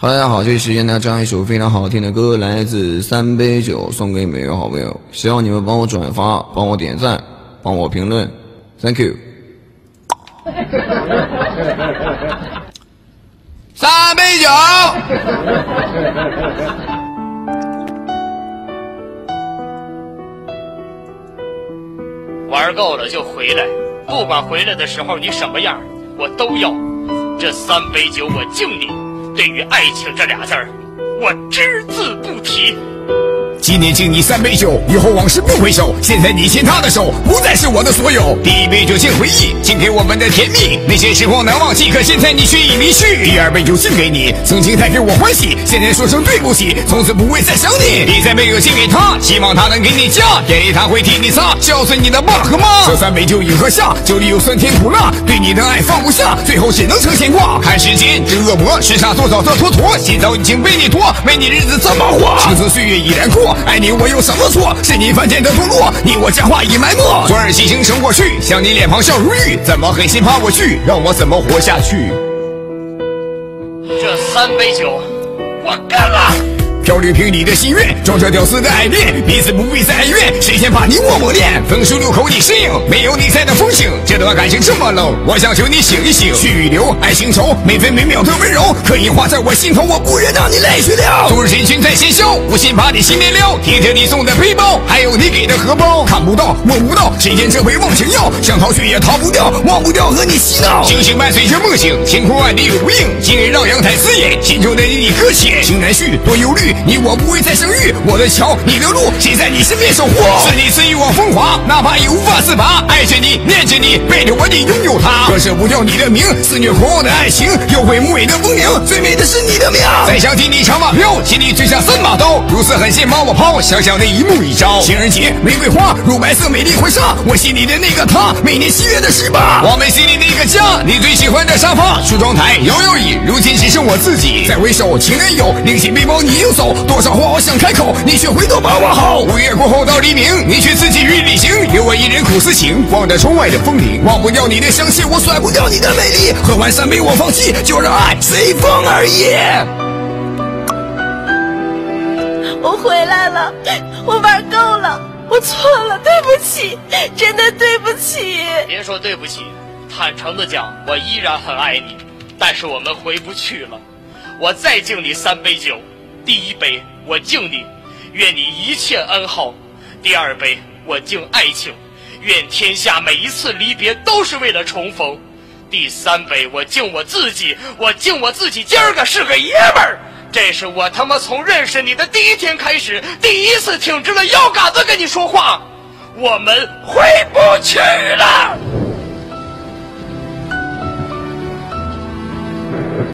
大家好，这时间呢，这样一首非常好听的歌，来自三杯酒，送给每位好朋友。希望你们帮我转发，帮我点赞，帮我评论，Thank you。三杯酒。玩够了就回来，不管回来的时候你什么样，我都要。这三杯酒我敬你。对于爱情这俩字儿，我只字不提。今年敬你三杯酒，以后往事不回首。现在你牵他的手，不再是我的所有。第一杯酒敬回忆，敬给我们的甜蜜，那些时光难忘记。可现在你却已离去。第二杯酒敬给你，曾经带给我欢喜，现在说声对不起，从此不会再想你。第三杯酒敬给他，希望他能给你家，眼泪他会替你擦，孝顺你的爸和妈。这三杯酒饮喝下，酒里有酸甜苦辣，对你的爱放不下，最后只能成牵挂。看时间，这恶魔时差多少的蹉跎，心早已经被你夺，没你日子怎么活？青春岁月已然过。爱你我有什么错？是你犯贱的堕落，你我佳话已埋没。昨日喜庆生过去，想你脸庞笑如玉，怎么狠心怕我去？让我怎么活下去？这三杯酒，我干了。漂绿瓶里的心愿，装着屌丝的爱恋，彼此不必再哀怨，谁先把你我磨练？分手路口你适应，没有你在的风景，这段感情这么冷，我想求你醒一醒。去留爱情愁，每分每秒的温柔，刻印画在我心头，我不忍让你泪水流。昨日情在喧嚣，无心把你熄灭了，贴着你送的背包，还 有你给的荷包，看不到摸不到，谁见这回忘情药，想逃去也逃不掉，忘不掉和你嬉闹。星星伴随着梦醒，天空万里有无影，今日让阳台刺眼，心中的你你搁浅，情难续多忧虑。你我不会再相遇，我的桥，你的路，谁在你身边守护？是你赐予我风华，哪怕已无法自拔。爱着你，念着你，背着我你拥有他，割舍不掉你的名，肆虐狂妄的爱情，又会木美的风铃，最美的是你的名。再想起你长发飘，心里坠下三把刀，如此狠心把我抛，想想那一幕一招。情人节，玫瑰花，乳白色美丽婚纱，我心里的那个他，每年七月的十八，我们心里那个家，你最喜欢的沙发，梳妆台，摇摇椅，如今只剩我自己再回首。情人有，拎起背包你就走，多少。话我想开口，你却回头把我吼。午夜过后到黎明，你却自己去旅行，留我一人苦思情。望着窗外的风铃，忘不掉你的香气，我甩不掉你的美丽。喝完三杯我放弃，就让爱随风而已。我回来了，我玩够了，我错了，对不起，真的对不起。别说对不起，坦诚的讲，我依然很爱你，但是我们回不去了。我再敬你三杯酒。第一杯，我敬你，愿你一切安好；第二杯，我敬爱情，愿天下每一次离别都是为了重逢；第三杯，我敬我自己，我敬我自己，今儿个是个爷们儿。这是我他妈从认识你的第一天开始，第一次挺直了腰杆子跟你说话。我们回不去。